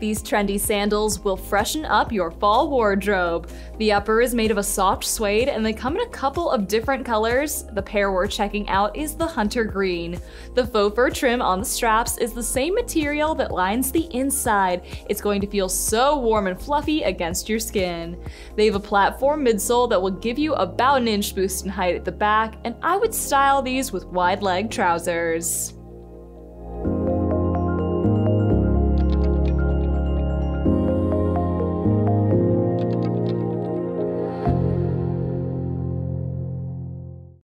these trendy sandals will freshen up your fall wardrobe. The upper is made of a soft suede and they come in a couple of different colors. The pair we're checking out is the hunter green. The faux fur trim on the straps is the same material that lines the inside. It's going to feel so warm and fluffy against your skin. They have a platform midsole that will give you about an inch boost in height at the back, and I would style these with wide leg trousers.